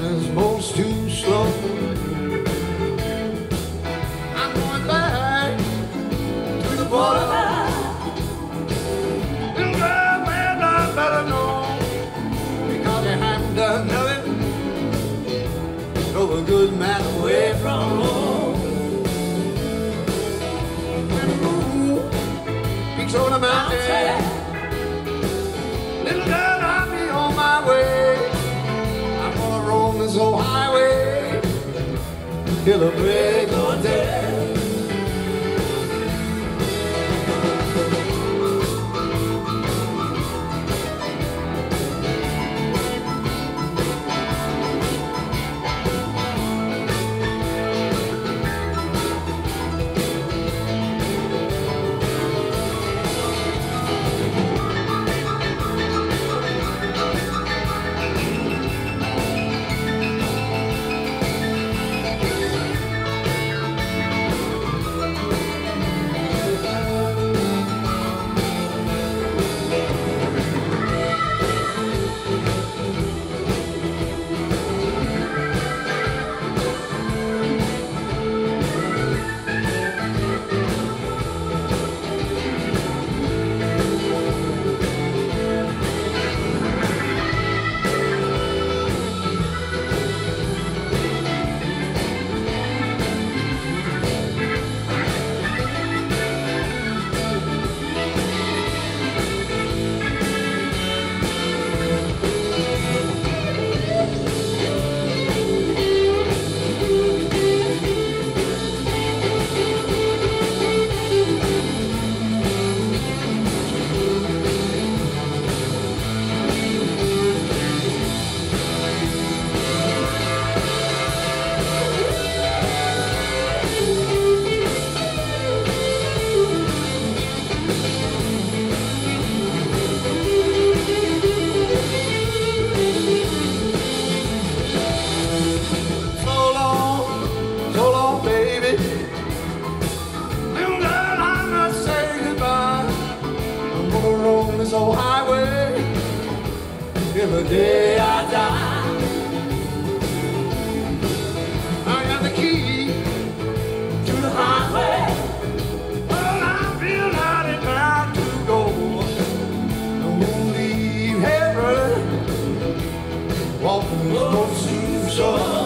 It's most too slow. I'm going back to the border, man, I better know because I'm done nothing. Throw a good man away from home. When the moon peaks the mountain. till the break of day. highway till the day I die. I got the key to the highway. Well, I feel not inclined to go. I won't leave heaven. Walking the ocean shore.